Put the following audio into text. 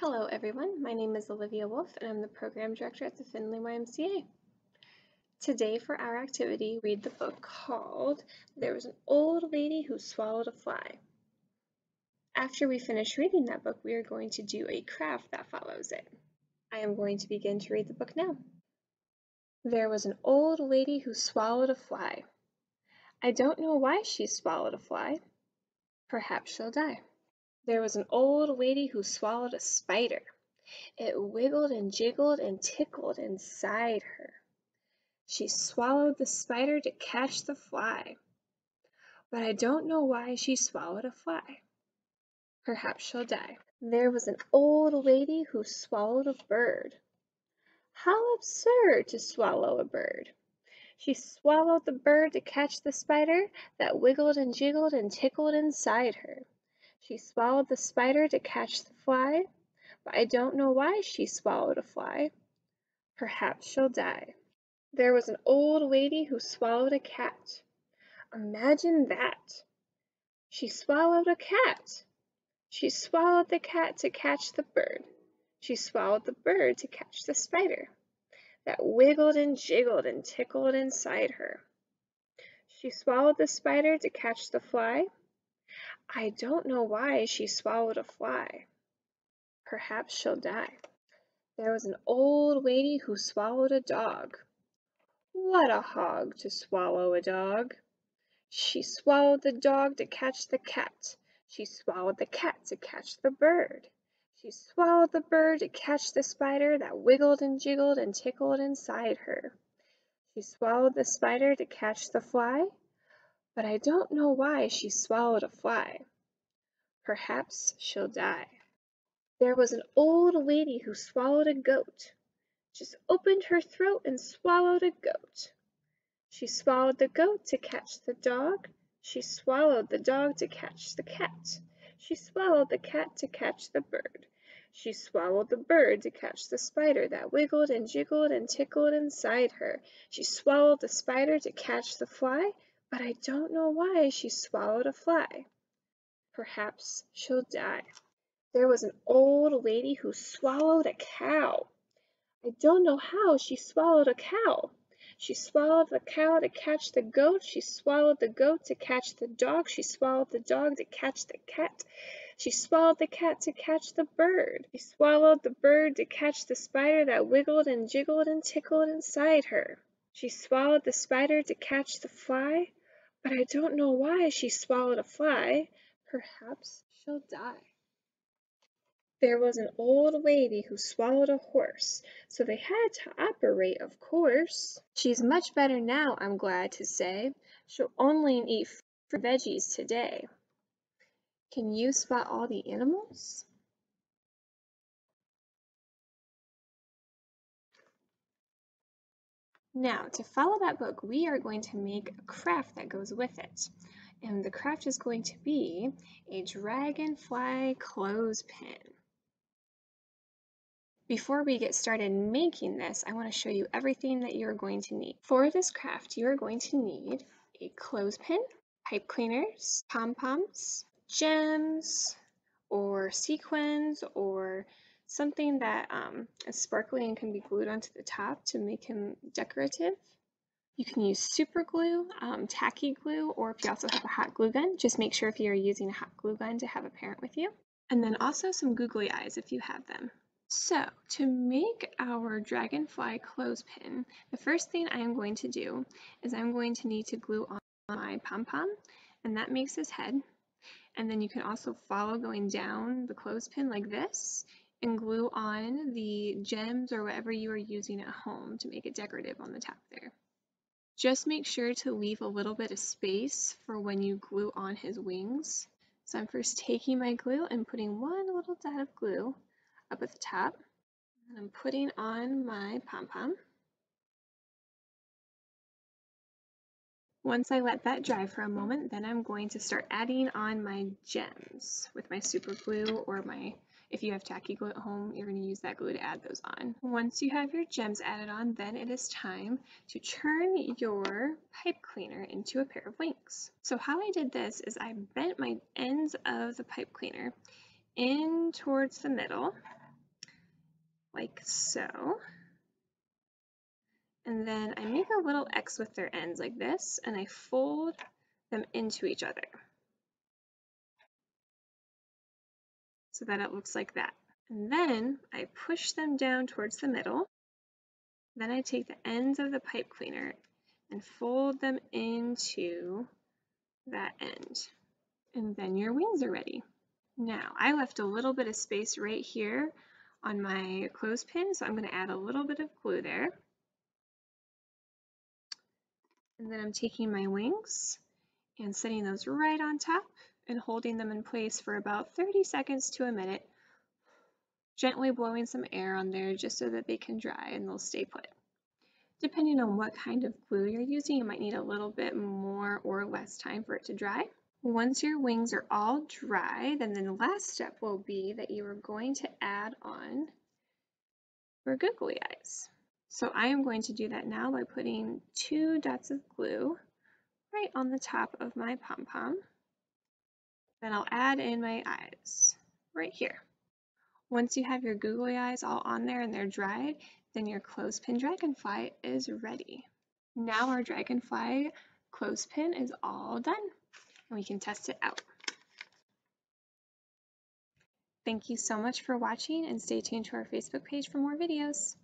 Hello everyone, my name is Olivia Wolf and I'm the Program Director at the Findlay YMCA. Today for our activity, read the book called There Was an Old Lady Who Swallowed a Fly. After we finish reading that book, we are going to do a craft that follows it. I am going to begin to read the book now. There was an old lady who swallowed a fly. I don't know why she swallowed a fly. Perhaps she'll die. There was an old lady who swallowed a spider. It wiggled and jiggled and tickled inside her. She swallowed the spider to catch the fly. But I don't know why she swallowed a fly. Perhaps she'll die. There was an old lady who swallowed a bird. How absurd to swallow a bird! She swallowed the bird to catch the spider that wiggled and jiggled and tickled inside her. She swallowed the spider to catch the fly, but I don't know why she swallowed a fly. Perhaps she'll die. There was an old lady who swallowed a cat. Imagine that! She swallowed a cat. She swallowed the cat to catch the bird. She swallowed the bird to catch the spider that wiggled and jiggled and tickled inside her. She swallowed the spider to catch the fly. I don't know why she swallowed a fly. Perhaps she'll die. There was an old lady who swallowed a dog. What a hog to swallow a dog! She swallowed the dog to catch the cat. She swallowed the cat to catch the bird. She swallowed the bird to catch the spider that wiggled and jiggled and tickled inside her. She swallowed the spider to catch the fly but I don't know why she swallowed a fly. Perhaps she'll die. There was an old lady who swallowed a goat. Just opened her throat and swallowed a goat. She swallowed the goat to catch the dog. She swallowed the dog to catch the cat. She swallowed the cat to catch the bird. She swallowed the bird to catch the spider that wiggled and jiggled and tickled inside her. She swallowed the spider to catch the fly but I don't know why she swallowed a fly. Perhaps she'll die. There was an old lady who swallowed a cow. I don't know how she swallowed a cow. She swallowed the cow to catch the goat. She swallowed the goat to catch the dog. She swallowed the dog to catch the cat. She swallowed the cat to catch the bird. She swallowed the bird to catch the spider that wiggled and jiggled and tickled inside her. She swallowed the spider to catch the fly. But I don't know why she swallowed a fly. Perhaps she'll die. There was an old lady who swallowed a horse, so they had to operate, of course. She's much better now, I'm glad to say. She'll only eat fruit veggies today. Can you spot all the animals? Now, to follow that book, we are going to make a craft that goes with it. And the craft is going to be a dragonfly clothespin. Before we get started making this, I want to show you everything that you're going to need. For this craft, you're going to need a clothespin, pipe cleaners, pom-poms, gems, or sequins, or something that um, is sparkly and can be glued onto the top to make him decorative. You can use super glue, um, tacky glue, or if you also have a hot glue gun, just make sure if you're using a hot glue gun to have a parent with you. And then also some googly eyes if you have them. So to make our dragonfly clothespin, the first thing I am going to do is I'm going to need to glue on my pom-pom, and that makes his head. And then you can also follow going down the clothespin like this, and glue on the gems or whatever you are using at home to make it decorative on the top there. Just make sure to leave a little bit of space for when you glue on his wings. So I'm first taking my glue and putting one little dot of glue up at the top. And I'm putting on my pom-pom. Once I let that dry for a moment, then I'm going to start adding on my gems with my super glue or my if you have tacky glue at home, you're going to use that glue to add those on. Once you have your gems added on, then it is time to turn your pipe cleaner into a pair of wings. So how I did this is I bent my ends of the pipe cleaner in towards the middle like so. And then I make a little X with their ends like this, and I fold them into each other. So that it looks like that. And then I push them down towards the middle. Then I take the ends of the pipe cleaner and fold them into that end. And then your wings are ready. Now, I left a little bit of space right here on my clothespin, so I'm going to add a little bit of glue there. And then I'm taking my wings and setting those right on top and holding them in place for about 30 seconds to a minute, gently blowing some air on there just so that they can dry and they'll stay put. Depending on what kind of glue you're using, you might need a little bit more or less time for it to dry. Once your wings are all dry, then the last step will be that you are going to add on your googly eyes. So I am going to do that now by putting two dots of glue right on the top of my pom-pom. Then I'll add in my eyes right here. Once you have your googly eyes all on there and they're dried, then your clothespin dragonfly is ready. Now our dragonfly clothespin is all done and we can test it out. Thank you so much for watching and stay tuned to our Facebook page for more videos.